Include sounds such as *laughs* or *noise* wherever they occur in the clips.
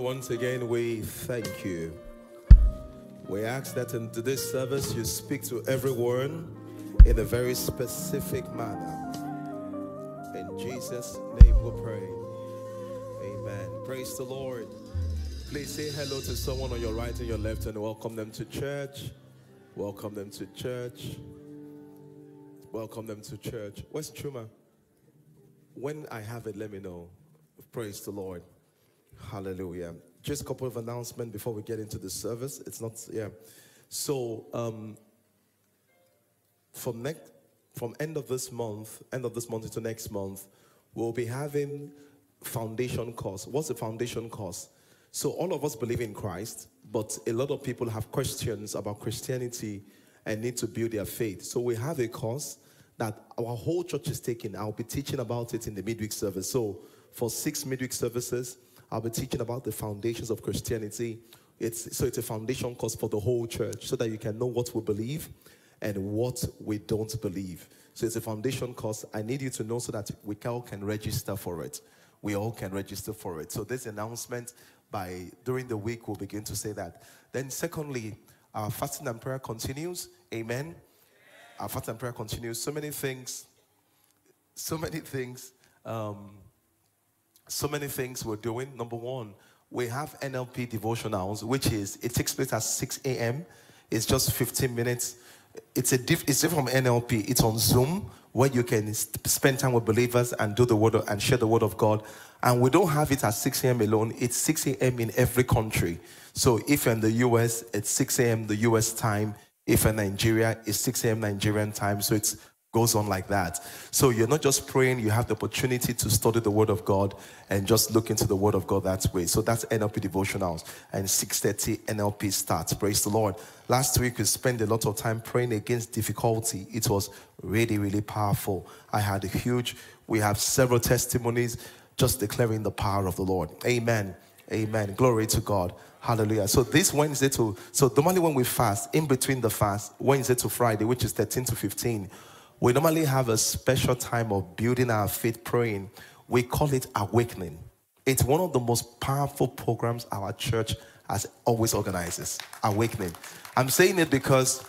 Once again, we thank you. We ask that in this service you speak to everyone in a very specific manner. In Jesus' name we pray. Amen. Praise the Lord. Please say hello to someone on your right and your left and welcome them to church. Welcome them to church. Welcome them to church. Where's Chuma? When I have it, let me know. Praise the Lord. Hallelujah. Just a couple of announcements before we get into the service. It's not, yeah. So, um, from next, from end of this month, end of this month into next month, we'll be having foundation course. What's the foundation course? So all of us believe in Christ, but a lot of people have questions about Christianity and need to build their faith. So we have a course that our whole church is taking. I'll be teaching about it in the midweek service. So for six midweek services, I'll be teaching about the foundations of Christianity. It's, so it's a foundation course for the whole church so that you can know what we believe and what we don't believe. So it's a foundation course. I need you to know so that we all can register for it. We all can register for it. So this announcement by during the week we'll begin to say that. Then secondly, our fasting and prayer continues. Amen. Our fasting and prayer continues. So many things, so many things, um, so many things we're doing. Number one, we have NLP devotionals, which is it takes place at 6 a.m. It's just 15 minutes. It's a diff, it's different from NLP. It's on Zoom where you can spend time with believers and do the word of, and share the word of God. And we don't have it at 6 a.m. alone. It's 6 a.m. in every country. So if you're in the US, it's 6 a.m. the US time. If you're in Nigeria, it's 6 a.m. Nigerian time. So it goes on like that. So you're not just praying, you have the opportunity to study the Word of God and just look into the Word of God that way. So that's NLP devotionals. And 6.30 NLP starts. Praise the Lord. Last week we spent a lot of time praying against difficulty. It was really, really powerful. I had a huge, we have several testimonies just declaring the power of the Lord. Amen. Amen. Glory to God. Hallelujah. So this Wednesday to so normally when we fast, in between the fast, Wednesday to Friday, which is 13 to 15, we normally have a special time of building our faith praying. We call it awakening. It's one of the most powerful programs our church has always organizes. Awakening. I'm saying it because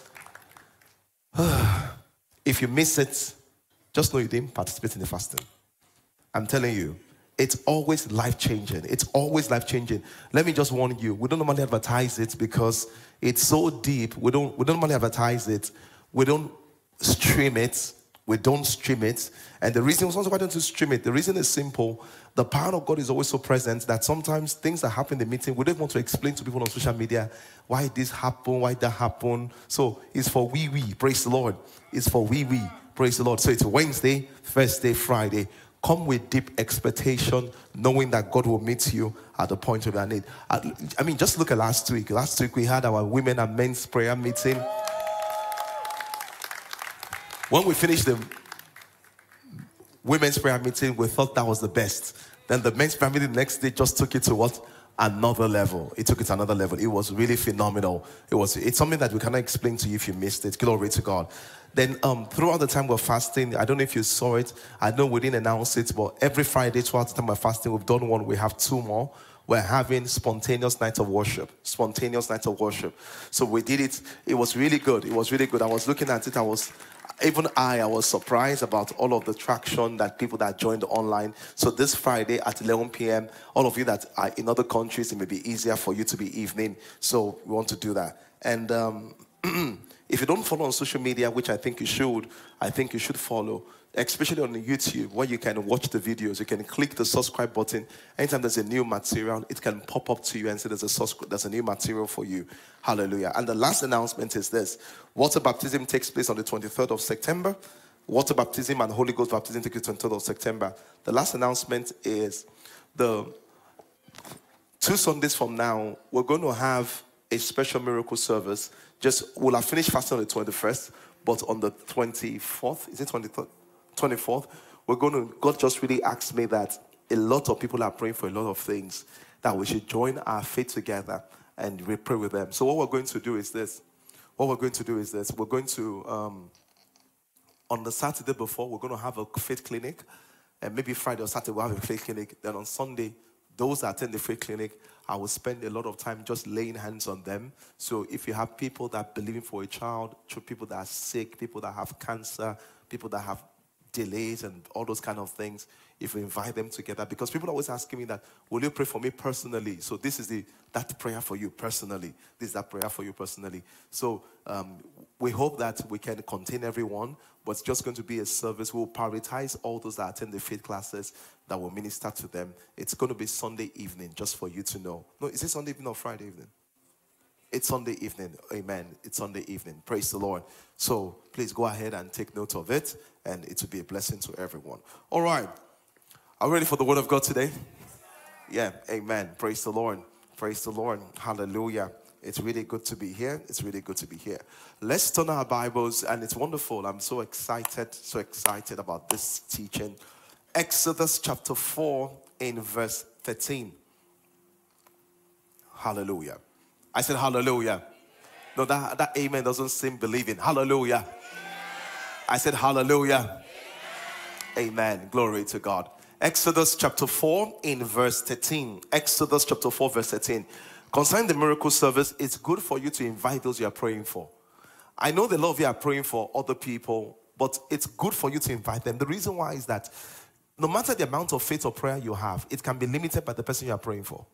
uh, *sighs* if you miss it, just know you didn't participate in the fasting. I'm telling you, it's always life changing. It's always life changing. Let me just warn you, we don't normally advertise it because it's so deep. We don't, we don't normally advertise it. We don't stream it. We don't stream it. And the reason, why don't you stream it? The reason is simple. The power of God is always so present that sometimes things that happen in the meeting, we don't want to explain to people on social media why this happened, why that happened. So it's for we, we. Praise the Lord. It's for we, we. Praise the Lord. So it's Wednesday, Thursday, Friday. Come with deep expectation, knowing that God will meet you at the point of your need. I mean, just look at last week. Last week we had our women and men's prayer meeting. When we finished the women's prayer meeting, we thought that was the best. Then the men's prayer meeting next day just took it to what? Another level. It took it to another level. It was really phenomenal. It was it's something that we cannot explain to you if you missed it. Glory to God. Then um, throughout the time we're fasting, I don't know if you saw it. I know we didn't announce it, but every Friday throughout the time we're fasting, we've done one. We have two more. We're having spontaneous nights of worship. Spontaneous nights of worship. So we did it. It was really good. It was really good. I was looking at it. I was even I, I was surprised about all of the traction that people that joined online. So this Friday at 11 p.m., all of you that are in other countries, it may be easier for you to be evening. So we want to do that. And um, *clears throat* If you don't follow on social media, which I think you should, I think you should follow, especially on YouTube, where you can watch the videos. You can click the subscribe button. Anytime there's a new material, it can pop up to you and say there's a, there's a new material for you. Hallelujah. And the last announcement is this water baptism takes place on the 23rd of September. Water baptism and Holy Ghost baptism takes place on the 23rd of September. The last announcement is the two Sundays from now, we're going to have a special miracle service just we'll have finished fasting on the 21st, but on the 24th, is it 23rd? 24th, we're going to, God just really asked me that a lot of people are praying for a lot of things, that we should join our faith together and we pray with them. So, what we're going to do is this. What we're going to do is this. We're going to, um, on the Saturday before, we're going to have a faith clinic. And maybe Friday or Saturday, we'll have a faith clinic. Then on Sunday, those that attend the faith clinic, I will spend a lot of time just laying hands on them. So if you have people that believing for a child, people that are sick, people that have cancer, people that have delays and all those kind of things, if we invite them together, because people are always asking me that, will you pray for me personally? So this is the that prayer for you personally. This is that prayer for you personally. So um, we hope that we can contain everyone, but it's just going to be a service. We'll prioritize all those that attend the faith classes that will minister to them. It's going to be Sunday evening, just for you to know. No, is it Sunday evening or Friday evening? It's Sunday evening. Amen. It's Sunday evening. Praise the Lord. So please go ahead and take note of it, and it will be a blessing to everyone. All right. Are we ready for the word of God today? Yeah. Amen. Praise the Lord. Praise the Lord. Hallelujah. It's really good to be here. It's really good to be here. Let's turn our Bibles, and it's wonderful. I'm so excited, so excited about this teaching. Exodus chapter 4, in verse 13. Hallelujah. I said, Hallelujah. No, that, that amen doesn't seem believing. Hallelujah. I said, Hallelujah. Amen. Glory to God. Exodus chapter 4 in verse 13. Exodus chapter 4, verse 13. Concerning the miracle service, it's good for you to invite those you are praying for. I know the of you are praying for other people, but it's good for you to invite them. The reason why is that no matter the amount of faith or prayer you have, it can be limited by the person you are praying for.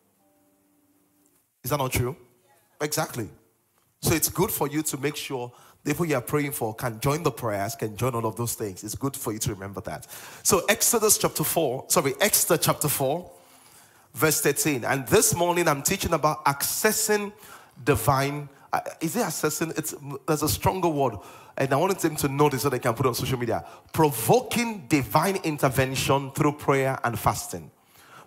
Is that not true? Exactly. So it's good for you to make sure the people you are praying for can join the prayers, can join all of those things. It's good for you to remember that. So Exodus chapter 4, sorry, Exodus chapter 4, verse 13. And this morning I'm teaching about accessing divine. Uh, is it accessing? It's there's a stronger word. And I wanted them to know this so they can put it on social media. Provoking divine intervention through prayer and fasting.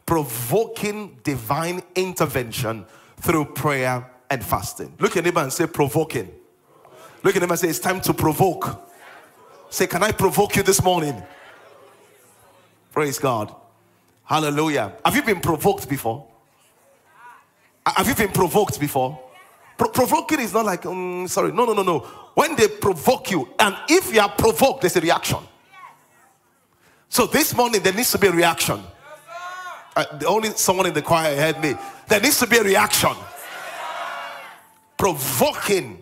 Provoking divine intervention through prayer and fasting. Look at neighbor and say, provoking. Look at him and say, it's time to provoke. Say, can I provoke you this morning? Praise God. Hallelujah. Have you been provoked before? Have you been provoked before? Pro- provoking is not like, um, sorry, no, no, no, no. When they provoke you, and if you are provoked, there's a reaction. So this morning, there needs to be a reaction. Uh, the only someone in the choir heard me. There needs to be a reaction. Provoking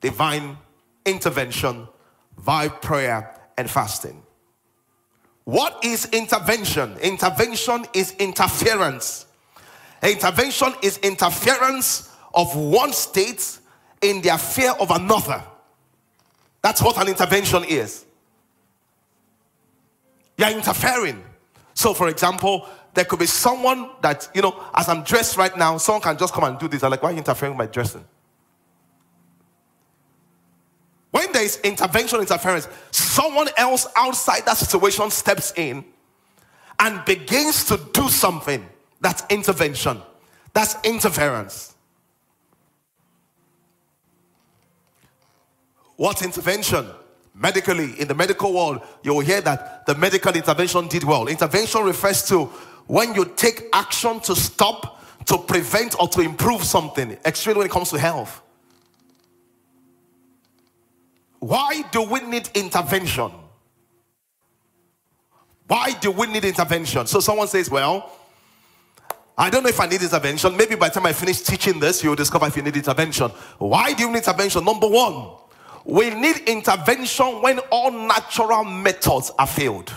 divine intervention via prayer and fasting. What is intervention? Intervention is interference. Intervention is interference of one state in the affair of another. That's what an intervention is. You're interfering. So, for example, there could be someone that, you know, as I'm dressed right now, someone can just come and do this. I'm like, why are you interfering with my dressing? When there is intervention, interference, someone else outside that situation steps in and begins to do something. That's intervention. That's interference. What's intervention? Medically, in the medical world, you will hear that the medical intervention did well. Intervention refers to when you take action to stop, to prevent, or to improve something, especially when it comes to health. Why do we need intervention? Why do we need intervention? So someone says, Well, I don't know if I need intervention. Maybe by the time I finish teaching this, you'll discover if you need intervention. Why do you need intervention? Number one, we need intervention when all natural methods are failed.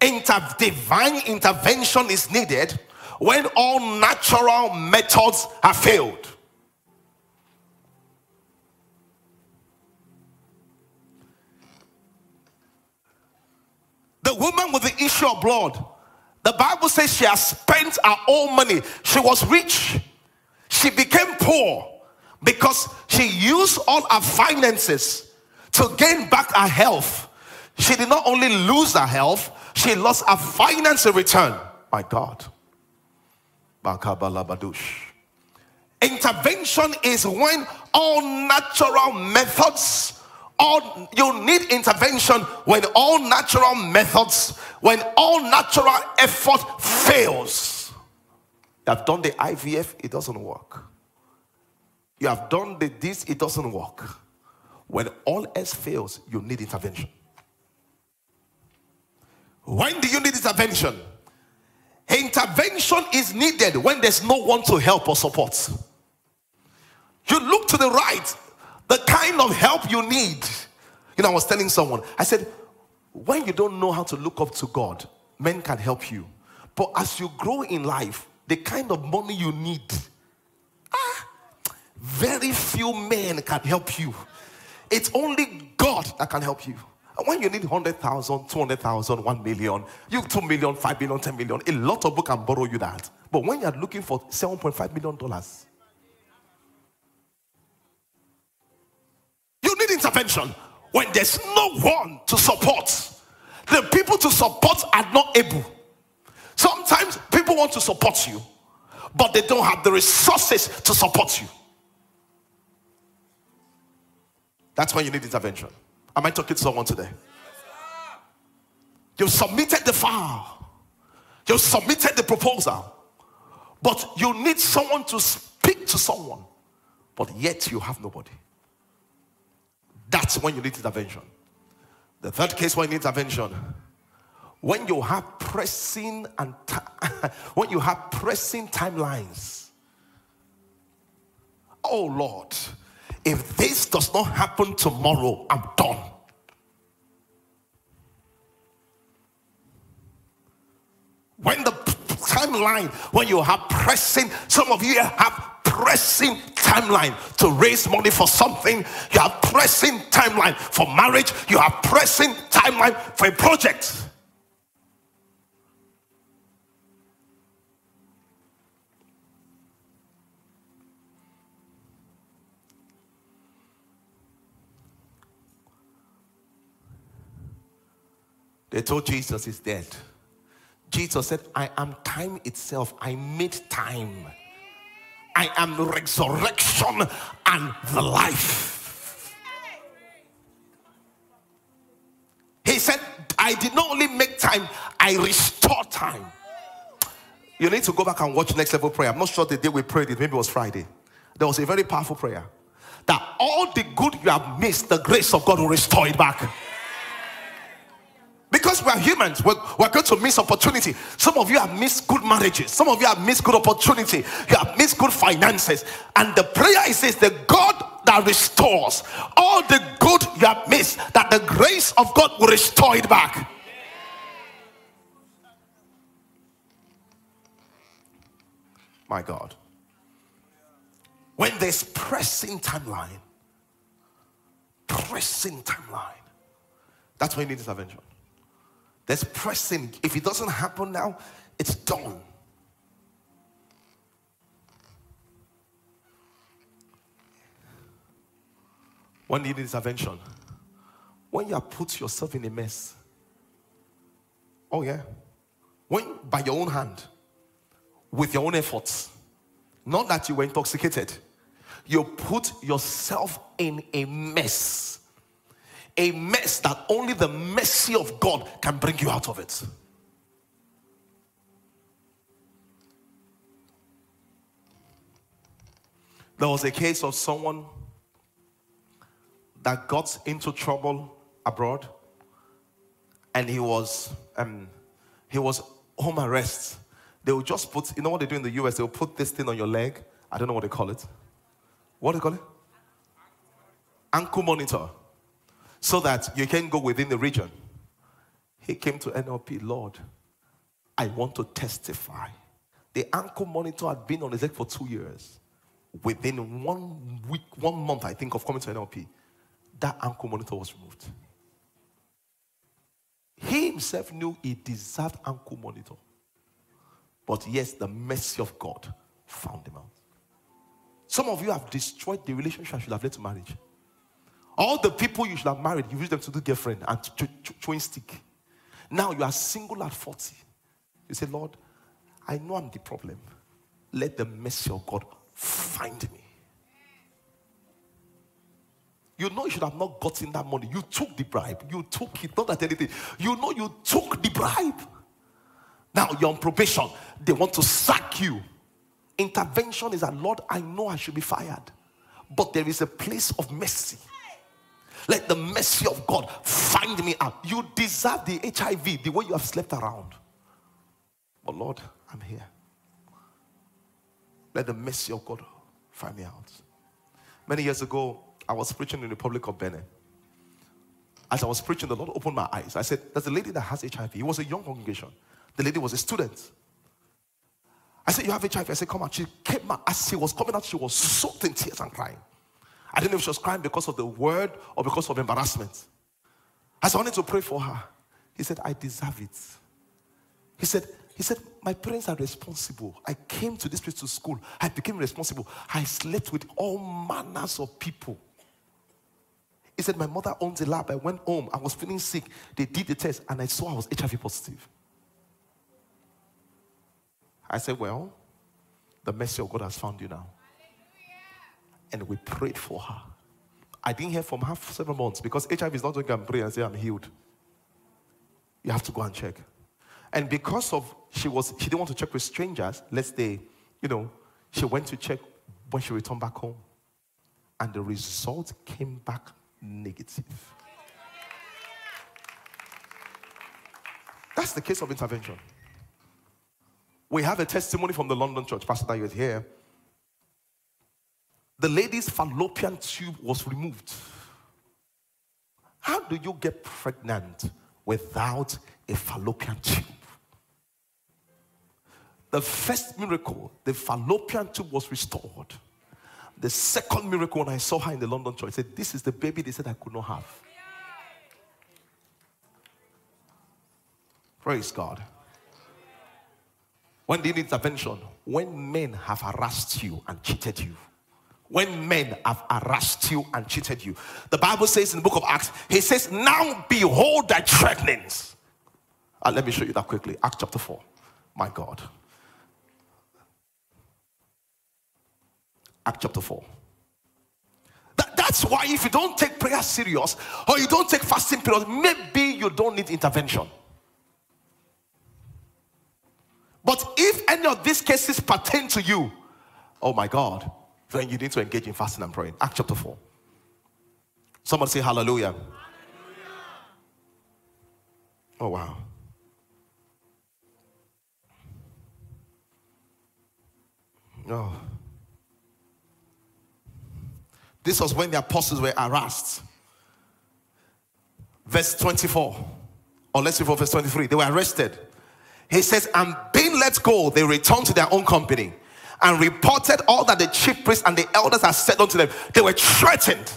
Inter- divine intervention is needed when all natural methods have failed. The woman with the issue of blood, the Bible says she has spent her own money. She was rich, she became poor because she used all her finances to gain back her health. She did not only lose her health, she lost her finance in return. My God. Intervention is when all natural methods, all you need intervention when all natural methods, when all natural effort fails. You have done the IVF, it doesn't work. You have done the, this, it doesn't work. When all else fails, you need intervention. When do you need intervention? Intervention is needed when there's no one to help or support. You look to the right, the kind of help you need. You know, I was telling someone, I said, when you don't know how to look up to God, men can help you. But as you grow in life, the kind of money you need, ah, very few men can help you. It's only God that can help you. When you need 100,000, 200,000, 1 million, you 2 million, 5 million, 10 million, a lot of people can borrow you that. But when you're looking for 7.5 million dollars, you need intervention when there's no one to support. The people to support are not able. Sometimes people want to support you, but they don't have the resources to support you. That's when you need intervention. Am I talking to someone today? You submitted the file, you submitted the proposal, but you need someone to speak to someone, but yet you have nobody. That's when you need intervention. The third case when you need intervention, when you have pressing and *laughs* when you have pressing timelines. Oh Lord, if this does not happen tomorrow, I'm done. When the timeline, when you have pressing, some of you have pressing timeline to raise money for something, you have pressing timeline for marriage, you have pressing timeline for a project. They told Jesus he's dead. Jesus said, I am time itself. I made time. I am the resurrection and the life. He said, I did not only make time, I restore time. You need to go back and watch next level prayer. I'm not sure the day we prayed it, maybe it was Friday. There was a very powerful prayer that all the good you have missed, the grace of God will restore it back. Because we are humans, we're, we're, going to miss opportunity. Some of you have missed good marriages. Some of you have missed good opportunity. You have missed good finances. And the prayer is says the God that restores all the good you have missed, that the grace of God will restore it back. My God. When there's pressing timeline, pressing timeline, that's when you need this intervention. There's pressing. If it doesn't happen now, it's done. When you need intervention, when you put yourself in a mess. Oh, yeah. When by your own hand, with your own efforts, not that you were intoxicated, you put yourself in a mess a mess that only the mercy of God can bring you out of it. There was a case of someone that got into trouble abroad and he was um, he was home arrest. They will just put, you know what they do in the US? They'll put this thing on your leg. I don't know what they call it. What do they call it? Ankle monitor so that you can go within the region. He came to NLP, Lord, I want to testify. The ankle monitor had been on his leg for two years. Within one week, one month, I think, of coming to NLP, that ankle monitor was removed. He himself knew he deserved ankle monitor. But yes, the mercy of God found him out. Some of you have destroyed the relationship that should have led to marriage. All the people you should have married, you use them to do girlfriend and twin stick. Now you are single at 40. You say, Lord, I know I'm the problem. Let the mercy of God find me. You know you should have not gotten that money. You took the bribe. You took it, not at anything. You know you took the bribe. Now you're on probation. They want to sack you. Intervention is that, Lord, I know I should be fired. But there is a place of mercy. Let the mercy of God find me out. You deserve the HIV the way you have slept around. But Lord, I'm here. Let the mercy of God find me out. Many years ago, I was preaching in the Republic of Benin. As I was preaching, the Lord opened my eyes. I said, There's a lady that has HIV. It was a young congregation. The lady was a student. I said, You have HIV? I said, Come out. She came out. As she was coming out, she was soaked in tears and crying. I didn't know if she was crying because of the word or because of embarrassment. I wanted to pray for her. He said, I deserve it. He said, he said, My parents are responsible. I came to this place to school. I became responsible. I slept with all manners of people. He said, My mother owns a lab. I went home. I was feeling sick. They did the test and I saw I was HIV positive. I said, Well, the mercy of God has found you now. And we prayed for her. I didn't hear from her for several months because HIV is not going to pray and say, I'm healed. You have to go and check. And because of she was she didn't want to check with strangers, let's say, you know, she went to check when she returned back home. And the result came back negative. That's the case of intervention. We have a testimony from the London church, Pastor that is here. The lady's fallopian tube was removed. How do you get pregnant without a fallopian tube? The first miracle, the fallopian tube was restored. The second miracle, when I saw her in the London church, I said, This is the baby they said I could not have. Praise God. When need intervention? When men have harassed you and cheated you. When men have harassed you and cheated you. The Bible says in the book of Acts, He says, Now behold thy threatenings. Let me show you that quickly. Acts chapter 4. My God. Act chapter 4. That, that's why if you don't take prayer serious or you don't take fasting period, maybe you don't need intervention. But if any of these cases pertain to you, oh my God, then you need to engage in fasting and praying. Act chapter 4. Someone say hallelujah. hallelujah. Oh wow. Oh. This was when the apostles were harassed. Verse 24, or let's see for verse 23. They were arrested. He says, and being let go, they returned to their own company and reported all that the chief priests and the elders had said unto them. They were threatened.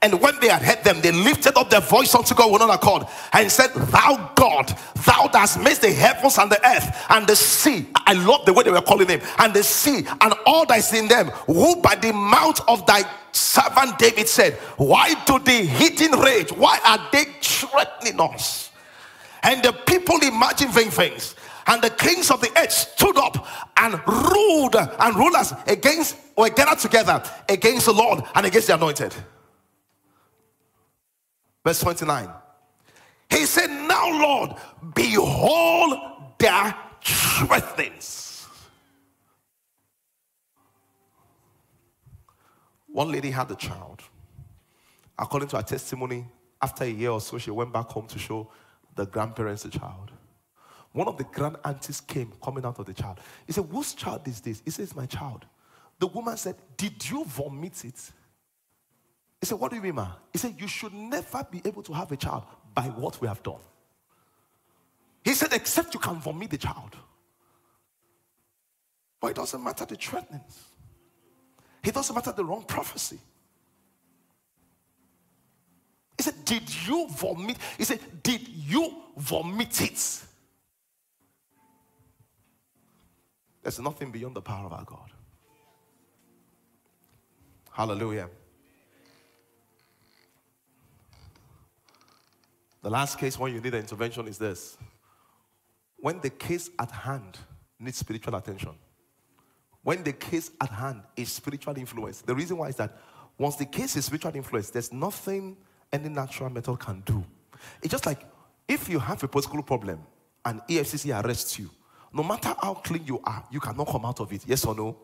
And when they had heard them, they lifted up their voice unto God with one accord and said, Thou God, thou hast made the heavens and the earth and the sea. I love the way they were calling him, and the sea and all that is in them, who by the mouth of thy servant David said, Why do they the heathen rage? Why are they threatening us? And the people imagine vain things. And the kings of the earth stood up and ruled, and rulers against were gathered together against the Lord and against the anointed. Verse 29. He said, Now, Lord, behold their threatenings One lady had a child. According to her testimony, after a year or so, she went back home to show the grandparents the child. One of the grand aunties came coming out of the child. He said, Whose child is this? He says, My child. The woman said, Did you vomit it? He said, What do you mean, ma? He said, You should never be able to have a child by what we have done. He said, Except you can vomit the child. But it doesn't matter the threatenings. It doesn't matter the wrong prophecy. He said, Did you vomit? He said, Did you vomit it? There's nothing beyond the power of our God. Hallelujah. The last case when you need an intervention is this when the case at hand needs spiritual attention when the case at hand is spiritual influence. The reason why is that once the case is spiritual influence, there's nothing any natural method can do. It's just like if you have a political problem and EFCC arrests you, no matter how clean you are, you cannot come out of it. Yes or no?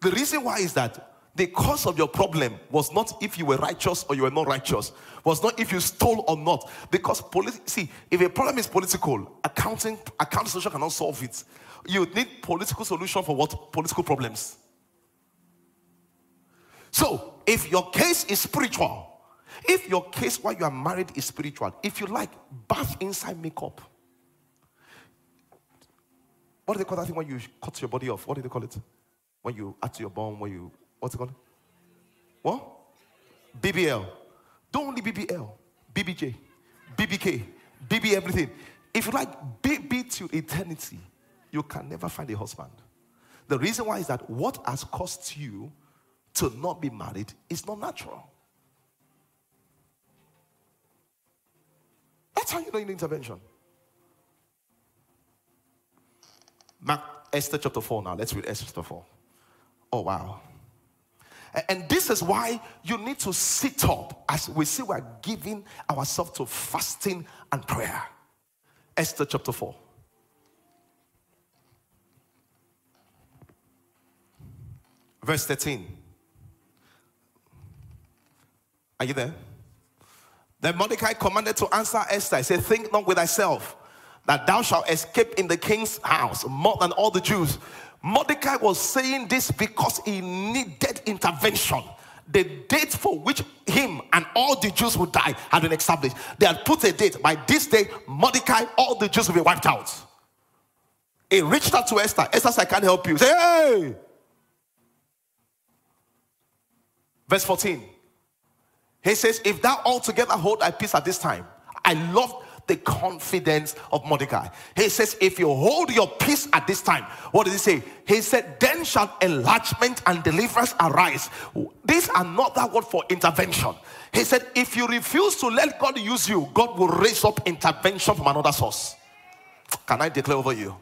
The reason why is that The cause of your problem was not if you were righteous or you were not righteous, was not if you stole or not. Because politi- see, if a problem is political, accounting accounting solution cannot solve it. You need political solution for what political problems. So, if your case is spiritual, if your case while you are married is spiritual, if you like, bath inside makeup. What do they call that thing when you cut your body off? What do they call it? When you add to your bone, when you, what's it called? What? BBL. Don't only BBL, BBJ, BBK, BB everything. If you like BB to eternity, you can never find a husband. The reason why is that what has cost you to not be married is not natural. That's how you know you need intervention. Mark Esther chapter 4 now. Let's read Esther chapter 4. Oh, wow. And this is why you need to sit up as we see we're giving ourselves to fasting and prayer. Esther chapter 4. Verse 13. Are you there? Then Mordecai commanded to answer Esther. He said, Think not with thyself that thou shalt escape in the king's house more than all the Jews. Mordecai was saying this because he needed intervention. The date for which him and all the Jews would die had been established. They had put a date. By this day, Mordecai, all the Jews will be wiped out. He reached out to Esther. Esther said, I can't help you. Say, hey! Verse 14. He says, If thou altogether hold thy peace at this time, I love the confidence of Mordecai. He says, If you hold your peace at this time, what does he say? He said, Then shall enlargement and deliverance arise. These are not that word for intervention. He said, If you refuse to let God use you, God will raise up intervention from another source. Can I declare over you?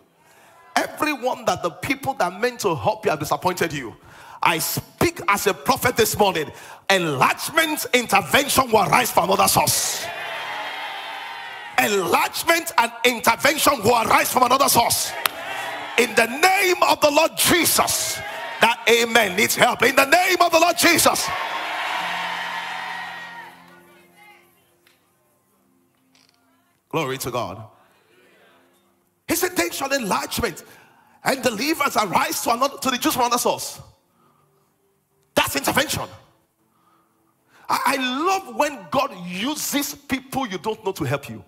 Everyone that the people that meant to help you have disappointed you. I speak as a prophet this morning. Enlargement intervention will arise from another source. Enlargement and intervention will arise from another source. In the name of the Lord Jesus, that amen needs help. In the name of the Lord Jesus. Glory to God. He said, enlargement and deliverance arise to another to the Jews from another source. That's intervention. I, I love when God uses people you don't know to help you.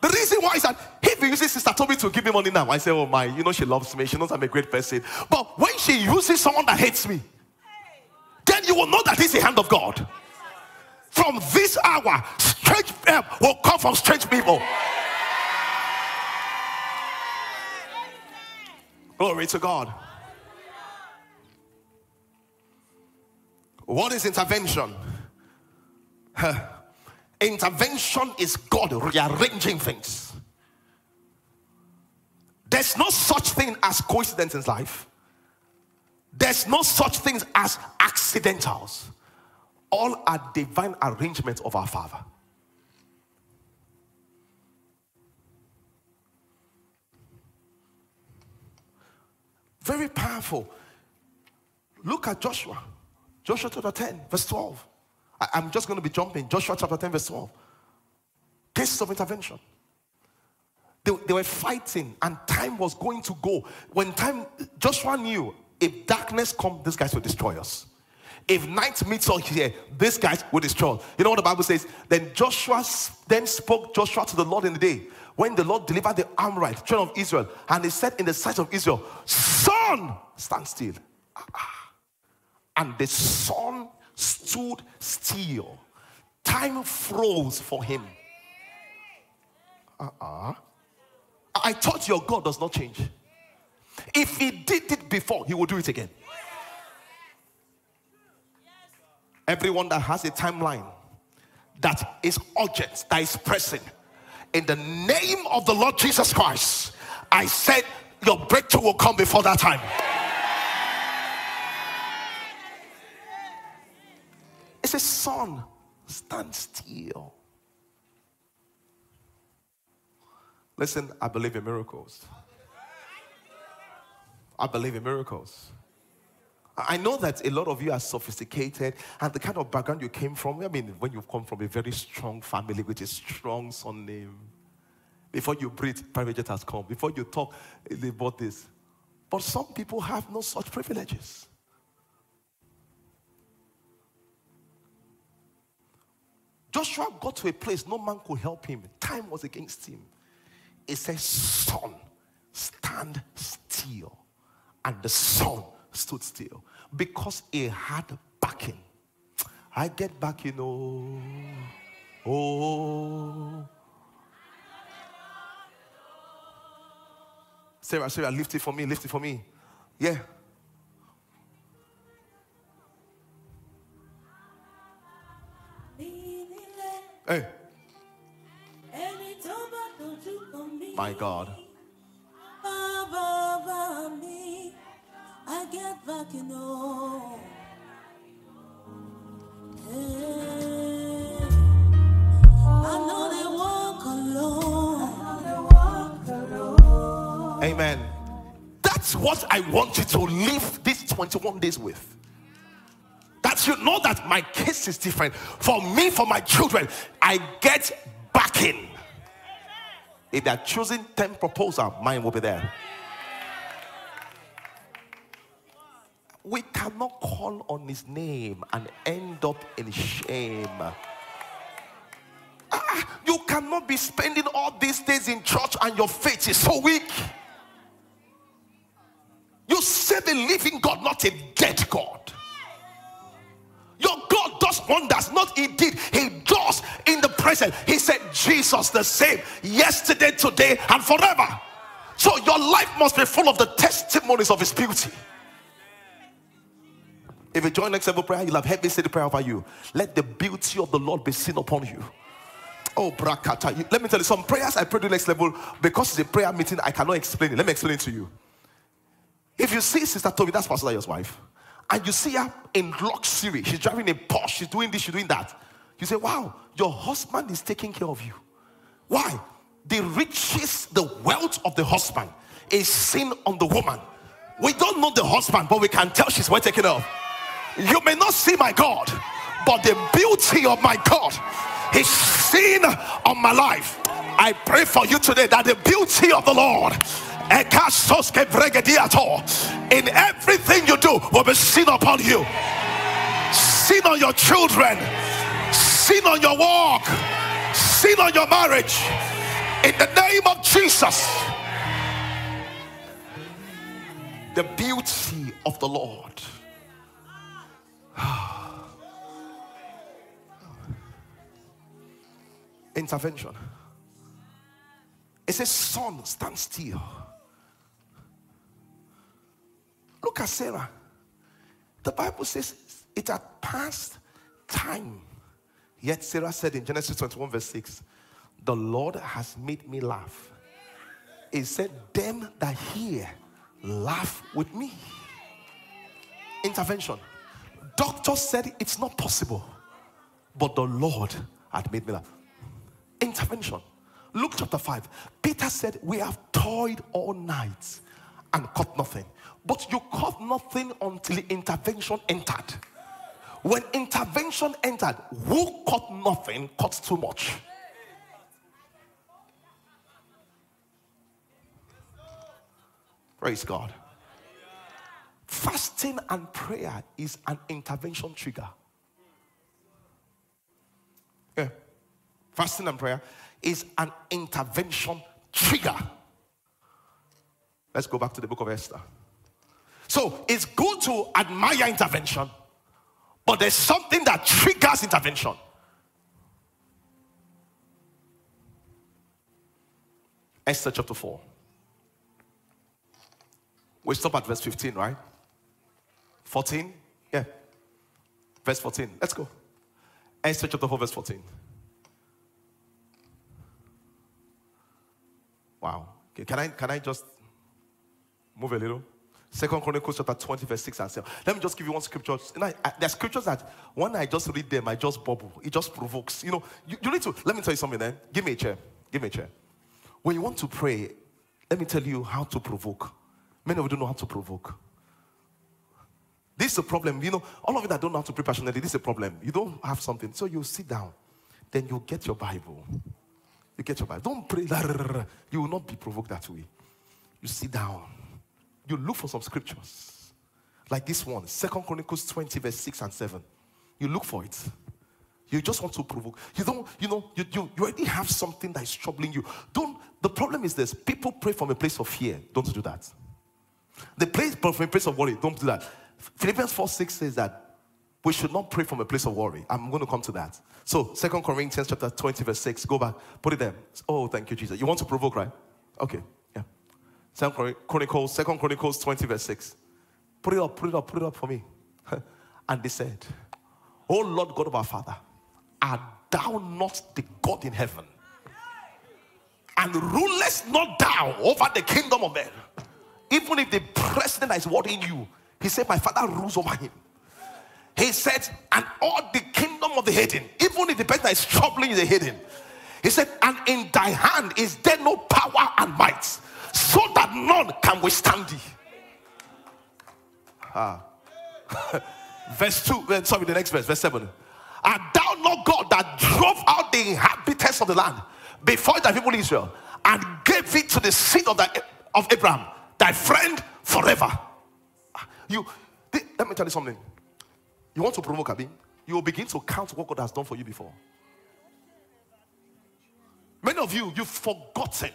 The reason why is that if he uses Sister Toby to give me money now, I say, Oh my, you know, she loves me, she knows I'm a great person. But when she uses someone that hates me, then you will know that it's the hand of God. From this hour, strange help will come from strange people. Glory to God. What is intervention? Intervention is God rearranging things. There's no such thing as coincidence in life. There's no such things as accidentals. All are divine arrangements of our Father. Very powerful. Look at Joshua. Joshua chapter 10, verse 12. I, am just going to be jumping. Joshua chapter 10, verse 12. Cases of intervention. They, they were fighting, and time was going to go. When time, Joshua knew if darkness comes, these guys will destroy us. If night meets us here, these guys will destroy us. You know what the Bible says? Then Joshua then spoke Joshua to the Lord in the day when the Lord delivered the Amorite, children of Israel, and he said in the sight of Israel, Sun, stand still. Ah, ah. And the sun stood still. Time froze for him. Uh-uh. I thought your God does not change. If he did it before, he will do it again. Everyone that has a timeline that is urgent, that is pressing, in the name of the Lord Jesus Christ, I said your breakthrough will come before that time. It says, Sun, stand still. Listen, I believe in miracles. I believe in miracles. I know that a lot of you are sophisticated and the kind of background you came from. I mean, when you come from a very strong family with a strong son name, before you breathe, private jet has come. Before you talk, they bought this. But some people have no such privileges. Joshua got to a place no man could help him. Time was against him. It says, Sun, stand still. And the sun stood still because he had backing. I get back, you know. Oh. Sarah, Sarah, lift it for me, lift it for me. Yeah. Hey. My God. I get back, you know. Amen. That's what I want you to live these 21 days with. You know that my case is different. For me, for my children, I get backing. If they're choosing 10 proposal, mine will be there. We cannot call on his name and end up in shame. Ah, you cannot be spending all these days in church and your faith is so weak. You serve a living God, not a dead God. Your God does wonders, not did, he does in the present. He said, Jesus the same yesterday, today, and forever. So your life must be full of the testimonies of his beauty. If you join next level prayer, you'll have heaven say the prayer over you. Let the beauty of the Lord be seen upon you. Oh, brakata. Let me tell you some prayers I pray to next level because it's a prayer meeting. I cannot explain it. Let me explain it to you. If you see Sister Toby, that's Pastor Dayo's wife, and you see her in luxury, she's driving a Porsche, she's doing this, she's doing that. You say, Wow, your husband is taking care of you. Why? The riches, the wealth of the husband is seen on the woman. We don't know the husband, but we can tell she's well taken of. You may not see my God, but the beauty of my God is seen on my life. I pray for you today that the beauty of the Lord in everything you do will be seen upon you, seen on your children, seen on your walk, seen on your marriage. In the name of Jesus, the beauty of the Lord. *sighs* Intervention. It says, Sun, stand still. Look at Sarah. The Bible says it had passed time. Yet Sarah said in Genesis 21, verse 6, The Lord has made me laugh. He said, Them that hear laugh with me. Intervention. Doctor said it's not possible, but the Lord had made me laugh. Intervention. Luke chapter 5. Peter said, We have toiled all night and caught nothing. But you caught nothing until intervention entered. When intervention entered, who caught nothing caught too much. Praise God. Fasting and prayer is an intervention trigger. Yeah. Fasting and prayer is an intervention trigger. Let's go back to the book of Esther. So it's good to admire intervention, but there's something that triggers intervention. Esther chapter 4. We stop at verse 15, right? 14? Yeah. Verse 14. Let's go. Esther chapter 4, verse 14. Wow. Okay, can I can I just move a little? Second Chronicles chapter 20, verse 6 and 7. Let me just give you one scripture. Know, I, there are scriptures that when I just read them, I just bubble. It just provokes. You know, you, you need to, let me tell you something then. Give me a chair. Give me a chair. When you want to pray, let me tell you how to provoke. Many of you don't know how to provoke. This is a problem. You know, all of you that don't know how to pray passionately, this is a problem. You don't have something. So you sit down. Then you get your Bible. You get your Bible. Don't pray. *laughs* You will not be provoked that way. You sit down. You look for some scriptures. Like this one, Second Chronicles 20, verse 6 and 7. You look for it. You just want to provoke. You don't, you know, you, you, you already have something that is troubling you. Don't, the problem is this people pray from a place of fear. Don't do that. They pray from a place of worry. Don't do that. Philippians 4 6 says that we should not pray from a place of worry. I'm going to come to that. So, Second Corinthians chapter 20, verse 6. Go back. Put it there. Oh, thank you, Jesus. You want to provoke, right? Okay. Yeah. Second Chronicles, Second Chronicles 20, verse 6. Put it up, put it up, put it up for me. *laughs* and they said, Oh Lord God of our Father, art thou not the God in heaven? And rulest not thou over the kingdom of men? Even if the president is watching you, he said, My father rules over him. He said, and all the kingdom of the hidden, even if the person is troubling the hidden. He said, and in thy hand is there no power and might, so that none can withstand thee. Ah. *laughs* verse 2, uh, sorry, the next verse, verse 7. Art thou not God that drove out the inhabitants of the land before thy people Israel and gave it to the seed of, the, of Abraham, thy friend forever? You, let me tell you something. You want to provoke Abi? You will begin to count what God has done for you before. Many of you, you've forgotten.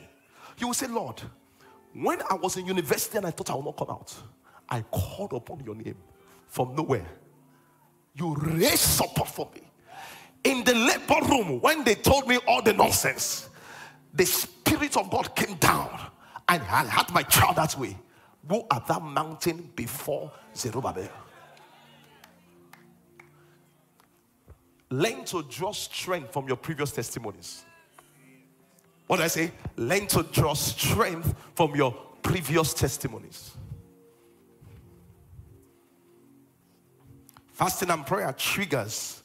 You will say, Lord, when I was in university and I thought I would not come out, I called upon your name from nowhere. You raised support for me. In the labor room, when they told me all the nonsense, the Spirit of God came down and I had my child that way. Go at that mountain before Zerubbabel. Learn to draw strength from your previous testimonies. What did I say? Learn to draw strength from your previous testimonies. Fasting and prayer triggers.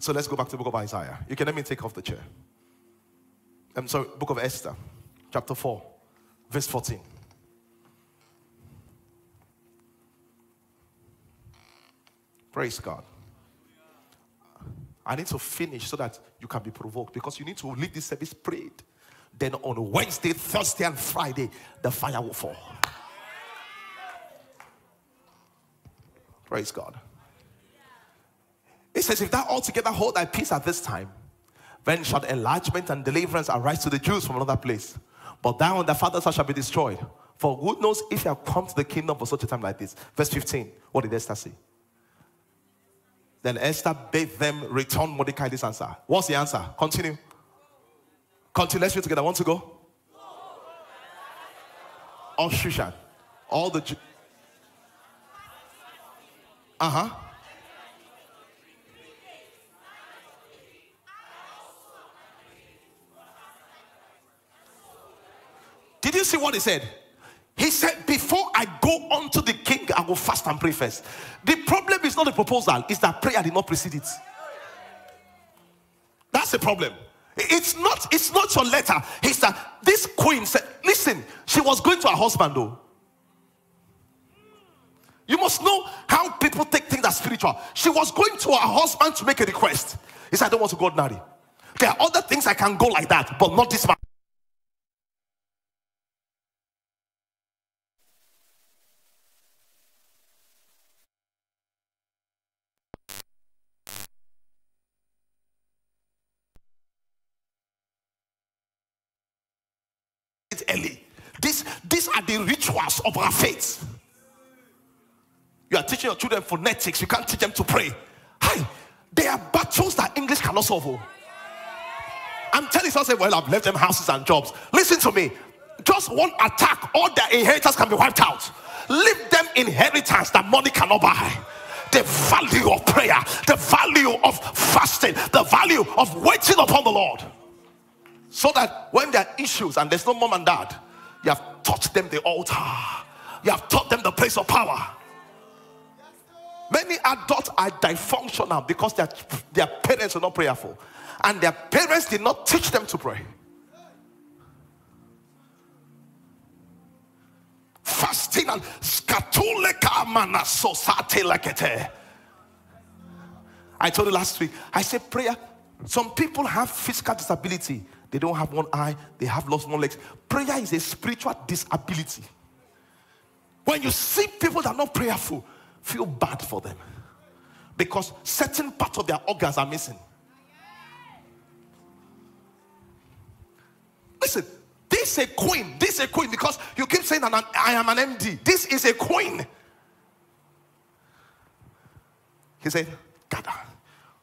So let's go back to the book of Isaiah. You can let me take off the chair. I'm sorry, book of Esther, chapter 4, verse 14. Praise God. I need to finish so that you can be provoked because you need to leave this service prayed. Then on Wednesday, Thursday, and Friday, the fire will fall. Praise God. It says, If thou altogether hold thy peace at this time, then shall enlargement and deliverance arise to the Jews from another place. But thou and thy father's shall be destroyed. For who knows if you have come to the kingdom for such a time like this? Verse 15. What did Esther say? Then Esther bade them return Mordecai this answer. What's the answer? Continue. Continue. Let's read together. Want to go? All Shushan. All the. Uh huh. Did you see what he said? He said, Before I go on to the king, I will fast and pray first. The is not a proposal, it's that prayer did not precede it. That's the problem. It's not, it's not your letter. It's that this queen said, Listen, she was going to her husband though. You must know how people take things as spiritual. She was going to her husband to make a request. He said, I don't want to go ordinary. There are other things I can go like that, but not this man. early. These, these are the rituals of our faith. You are teaching your children phonetics, you can't teach them to pray. Hi, there are battles that English cannot solve. Oh. I'm telling you, say, well, I've left them houses and jobs. Listen to me. Just one attack, all their inheritance can be wiped out. Leave them inheritance that money cannot buy the value of prayer, the value of fasting, the value of waiting upon the Lord. So that when there are issues and there's no mom and dad, you have taught them the altar, you have taught them the place of power. Many adults are dysfunctional because their, their parents are not prayerful and their parents did not teach them to pray. fasting and skatuleka manasosate lekete. I told you last week, I said prayer. Some people have physical disability. They don't have one eye, they have lost one leg. Prayer is a spiritual disability. When you see people that are not prayerful, feel bad for them because certain parts of their organs are missing. Listen, this is a queen. This is a queen because you keep saying that I am an MD. This is a queen. He said, Gather.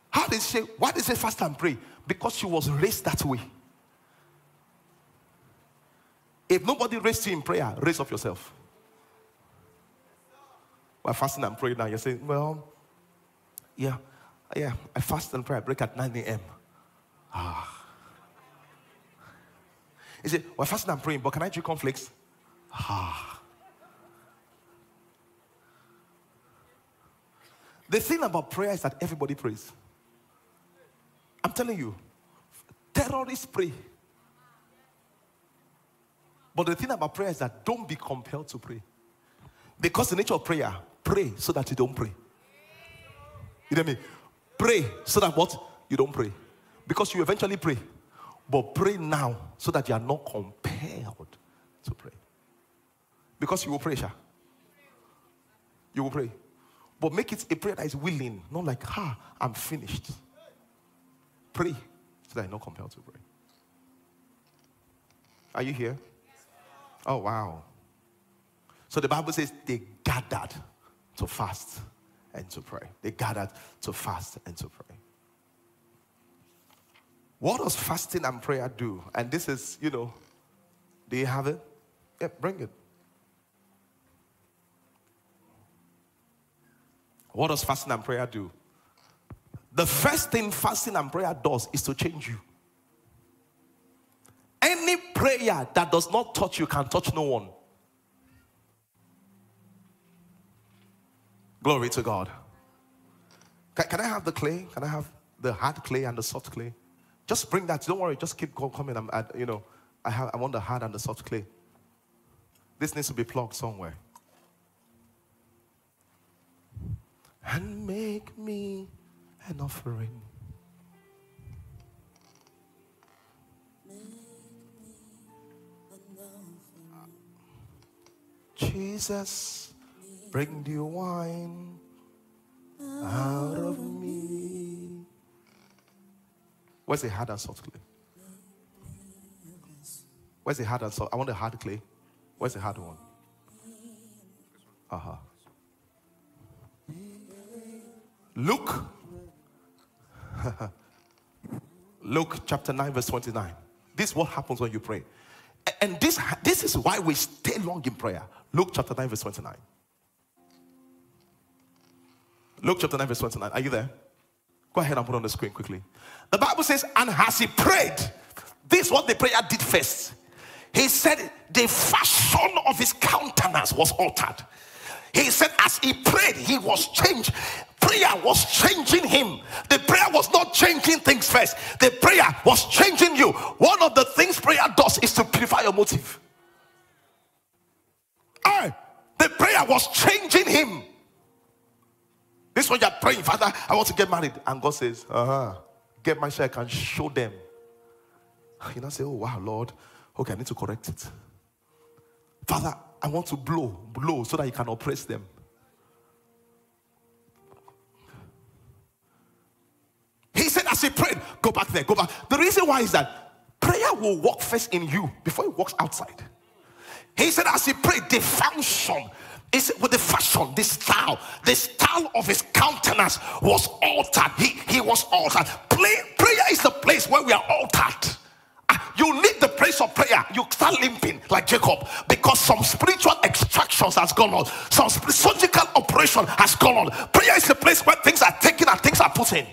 How did she, why did she fast and pray? Because she was raised that way. If nobody raised you in prayer, raise up yourself. We're fasting and praying now. You're saying, well, yeah, yeah, I fast and pray. I break at 9 a.m. Ah. Is it, we're fasting and praying, but can I drink conflicts? Ah. The thing about prayer is that everybody prays. I'm telling you, terrorists pray. But the thing about prayer is that don't be compelled to pray. Because the nature of prayer, pray so that you don't pray. You know what I mean? Pray so that what? You don't pray. Because you eventually pray. But pray now so that you are not compelled to pray. Because you will pray, Sha. You will pray. But make it a prayer that is willing, not like, ha, I'm finished. Pray so that you're not compelled to pray. Are you here? Oh, wow. So the Bible says they gathered to fast and to pray. They gathered to fast and to pray. What does fasting and prayer do? And this is, you know, do you have it? Yeah, bring it. What does fasting and prayer do? The first thing fasting and prayer does is to change you. Any prayer that does not touch you can touch no one. Glory to God. Can, can, I have the clay? Can I have the hard clay and the soft clay? Just bring that. Don't worry. Just keep coming. I'm, I, you know, I have. I want the hard and the soft clay. This needs to be plugged somewhere. And make me an offering. Jesus, bring the wine out of me. Where's the hard and soft clay? Where's the hard and soft? I want the hard clay. Where's the hard one? Uh huh. Luke. *laughs* Luke chapter 9, verse 29. This is what happens when you pray. And this, this is why we stay long in prayer. Luke chapter 9, verse 29. Luke chapter 9, verse 29. Are you there? Go ahead and put on the screen quickly. The Bible says, and as he prayed, this is what the prayer did first. He said, the fashion of his countenance was altered. He said, as he prayed, he was changed. Prayer was changing him. The prayer was not changing things first, the prayer was changing you. One of the things prayer does is to purify your motive. I, the prayer was changing him. This one you're praying, Father, I want to get married. And God says, uh huh, get my share, I can show them. *sighs* You know, say, oh, wow, Lord, okay, I need to correct it. Father, I want to blow, blow so that you can oppress them. As he prayed, go back there, go back. The reason why is that prayer will work first in you before it works outside. He said, as he prayed, the function is with the fashion, the style, the style of his countenance was altered. He, he was altered. Play, prayer is the place where we are altered. Ah, you need the place of prayer. You start limping like Jacob because some spiritual extractions has gone on. Some surgical operation has gone on. Prayer is the place where things are taken and things are put in.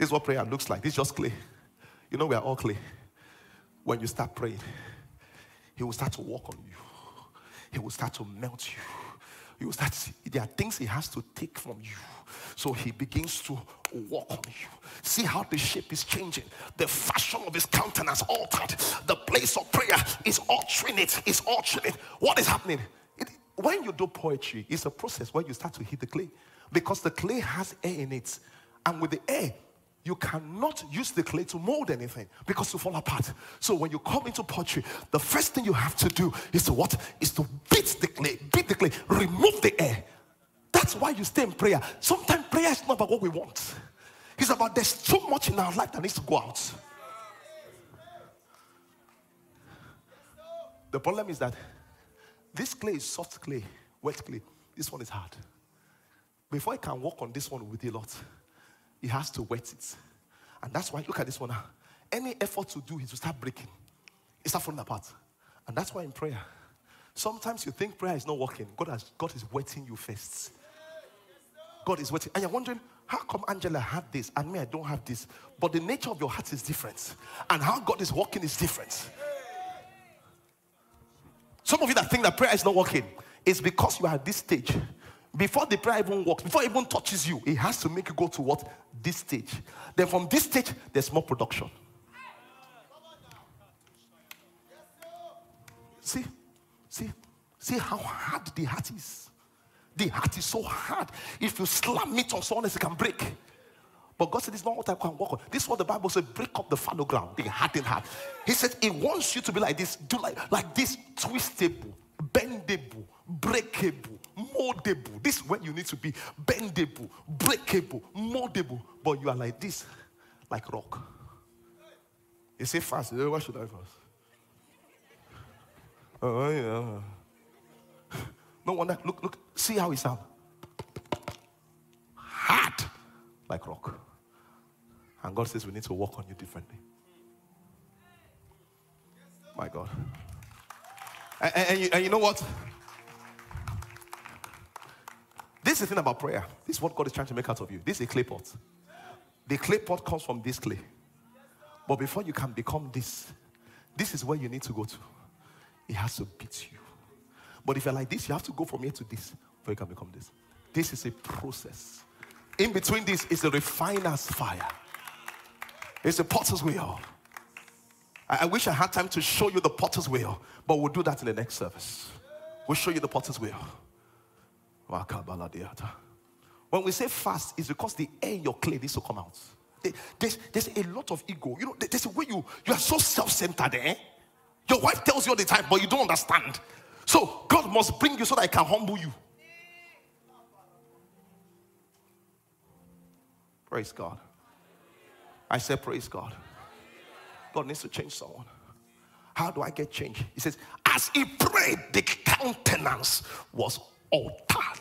This is what prayer looks like. This is just clay. You know, we are all clay. When you start praying, He will start to walk on you, He will start to melt you. you start there are things he has to take from you. So he begins to walk on you. See how the shape is changing. The fashion of his countenance altered. The place of prayer is altering it. Is altering it. What is happening? It, when you do pottery, it's a process where you start to hit the clay. Because the clay has air in it. And with the air, you cannot use the clay to mold anything because you fall apart. So when you come into pottery, the first thing you have to do is to what? Is to beat the clay, beat the clay, remove the air. That's why you stay in prayer. Sometimes prayer is not about what we want. It's about there's too much in our life that needs to go out. The problem is that this clay is soft clay, wet clay. This one is hard. Before I can work on this one with a lot, he has to wet it. And that's why, look at this one now. Any effort to do is to start breaking, it start falling apart. And that's why in prayer, sometimes you think prayer is not working. God, has, God is wetting you first. God is waiting. And you're wondering, how come Angela had this and me, I don't have this? But the nature of your heart is different. And how God is working is different. Some of you that think that prayer is not working, it's because you are at this stage before the prayer even works, before even touches you, it has to make you go to what? This stage. Then from this stage, there's more production. See, see, see how hard the heart is. The heart is so hard. If you slam it on someone else, it can break. But God said, This is not what I can work on. This is what the Bible said break up the fallow ground, the hardened heart. He said, He wants you to be like this, do like, like this, twistable, bendable, breakable, moldable. This is when you need to be bendable, breakable, moldable. But you are like this, like rock. You say fast. Why should I fast? Oh, yeah. No wonder. Look, look. See how it sounds. Hard, like rock. And God says we need to work on you differently. My God. And, and, and, you, and you know what? This is the thing about prayer. This is what God is trying to make out of you. This is a clay pot. The clay pot comes from this clay. But before you can become this, this is where you need to go to. It has to beat you. But if you're like this, you have to go from here to this before you can become this. This is a process. In between this is the refiner's fire. It's the potter's wheel. I, I wish I had time to show you the potter's wheel, but we'll do that in the next service. We'll show you the potter's wheel. When we say fast, it's because the air in your clay needs to come out. There's, there's a lot of ego. You know, there's a way you, you are so self-centered, eh? Your wife tells you all the time, but you don't understand. So God must bring you so that I can humble you. Praise God. I said, Praise God. God needs to change someone. How do I get change? He says, As he prayed, the countenance was altered.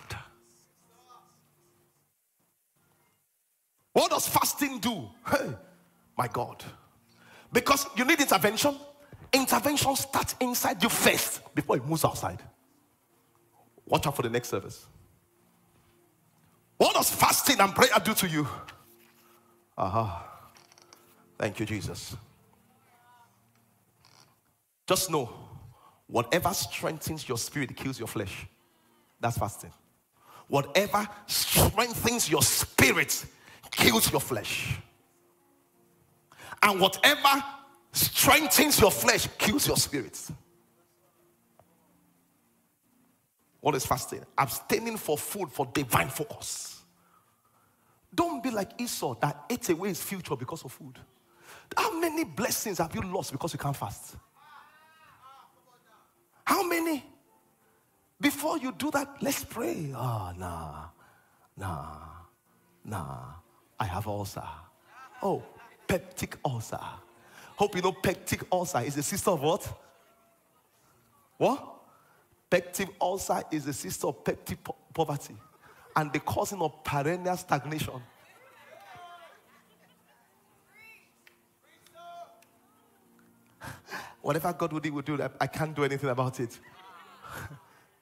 What does fasting do? Hey, my God. Because you need intervention. Intervention starts inside you first before it moves outside. Watch out for the next service. What does fasting and prayer do to you? Aha. Uh-huh. Thank you, Jesus. Just know whatever strengthens your spirit kills your flesh. That's fasting. Whatever strengthens your spirit kills your flesh. And whatever strengthens your flesh kills your spirit. What is fasting? Abstaining for food for divine focus. Don't be like Esau that ate away his future because of food. How many blessings have you lost because you can't fast? How many? Before you do that, let's pray. Oh, nah, nah, nah. I have ulcer. Oh, peptic ulcer. Hope you know peptic ulcer is a sister of what? What? Peptic ulcer is a sister of peptic po- poverty and the causing of perennial stagnation. *laughs* Whatever God would do, would do. I can't do anything about it.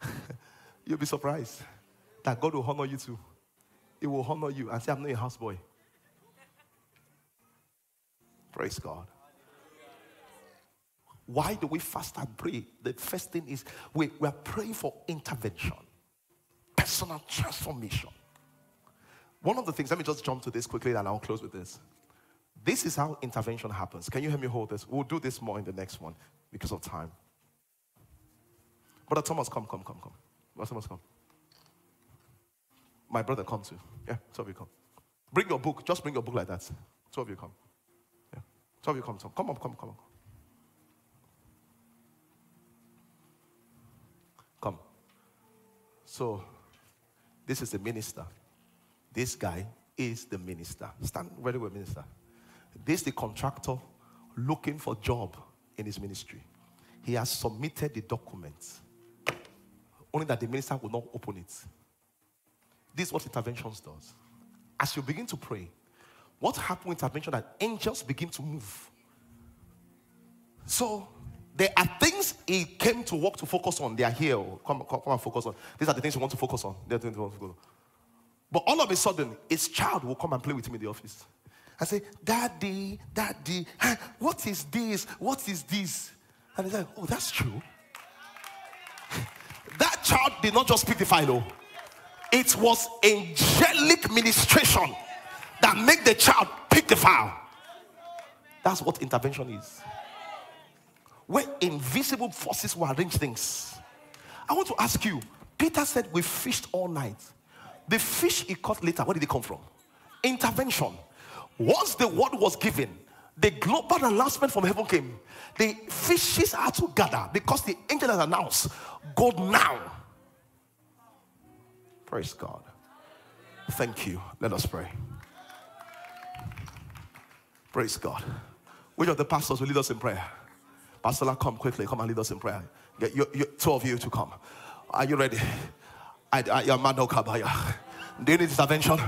*laughs* You'll be surprised that God will honor you too. He will honor you and say, I'm not a houseboy. Praise God. Why do we fast and pray? The first thing is we, we are praying for intervention. personal transformation. One of the things, let me just jump to this quickly and I'll close with this. This is how intervention happens. Can you hear me hold this? We'll do this more in the next one because of time. Brother Thomas, come, come, come, come. Brother Thomas, come. My brother, come too. Yeah, two of you come. Bring your book. Just bring your book like that. Two of you come. Yeah. Two of you come. Come on, come, come on. Come. So, this is the minister. This guy is the minister. Stand ready with minister. This is the contractor looking for job in his ministry. He has submitted the documents. Only that the minister will not open it. This is what interventions does. As you begin to pray, what happens with intervention that angels begin to move. So there are things he came to work to focus on. They are here. Oh. Come, come, come and focus on. These are the things you want to focus on. They're the things you want to focus on. But all of a sudden, his child will come and play with him in the office. I say, Daddy, Daddy, what is this? What is this? And he's like, Oh, that's true. *laughs* that child did not just pick the file, oh. It was angelic ministration that made the child pick the file. That's what intervention is. Where invisible forces will arrange things. I want to ask you Peter said, We fished all night. The fish he caught later, where did it come from? Intervention. Once the word was given, the global announcement from heaven came. The fishes are to gather because the angel has announced, Go now. Praise God. Thank you. Let us pray. Praise God. Which of the pastors will lead us in prayer? Pastor, come quickly. Come and lead us in prayer. Get you, you, two of you to come. Are you ready? I, I, kabaya. Do you need intervention?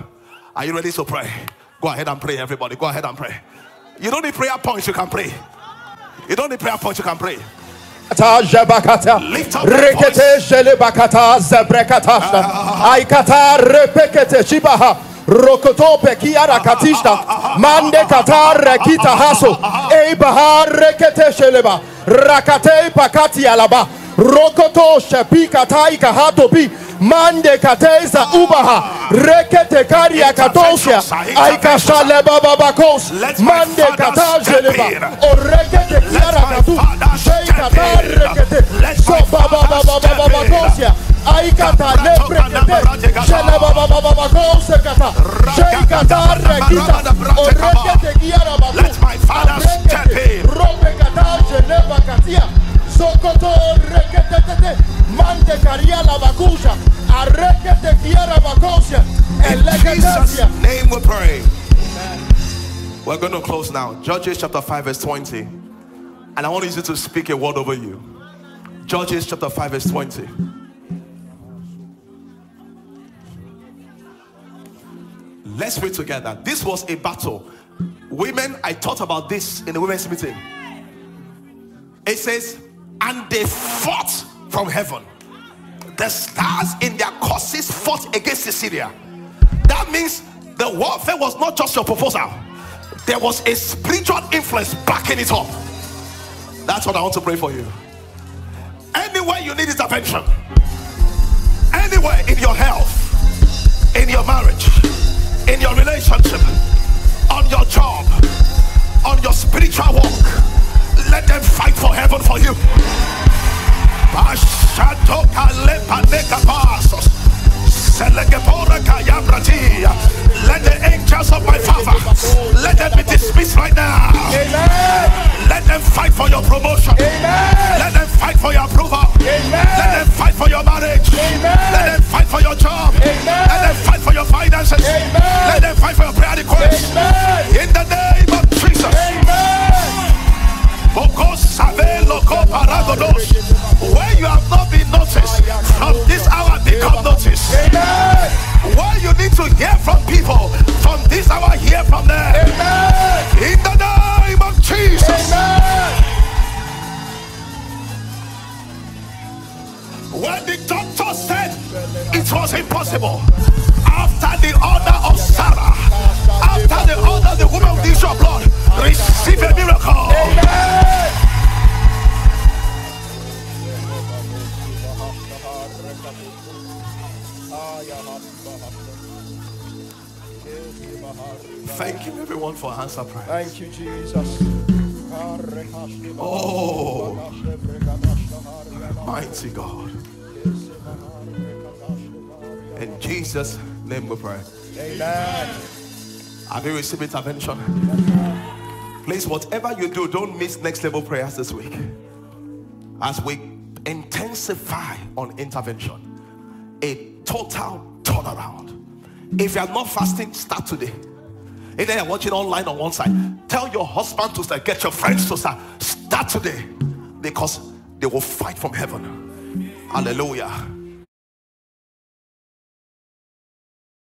Are you ready to pray? Go ahead and pray, everybody. Go ahead and pray. You don't need prayer points, you can pray. You don't need prayer points, you can pray. Rekete jele bakata zebrekata aikata repekete shibaha rokoto pekiara katishta mande kata rekita haso e rekete sheleba rakate pakati alaba rokoto shepika taika hatopi mande kateza ubaha rekete karia katosha aikashale baba bakos mande rekete rekete robe katar jeleba katia sokoto rekete mande karia la in name we pray. We're going to close now. Judges chapter 5, verse 20. And I want you to speak a word over you. Judges chapter 5, verse 20. Let's read together. This was a battle. Women, I thought about this in the women's meeting. It says, and they fought from heaven the stars in their courses fought against Sisera. That means the warfare was not just your proposal, there was a spiritual influence backing it up. That's what I want to pray for you. Anywhere you need intervention, anywhere in your health, in your marriage, in your relationship, on your job, on your spiritual walk, let them fight for heaven for you. Let the angels of my father let them be dismissed right now. Amen. Let them fight for your promotion. Amen. Let them fight for your approval. Amen. Let them fight Have you received intervention? Please, whatever you do, don't miss next level prayers this week. As we intensify on intervention, a total turnaround. If you are not fasting, start today. If are watching online on one side, tell your husband to start, get your friends to start. Start today because they will fight from heaven. Hallelujah.